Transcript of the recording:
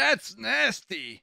That's nasty.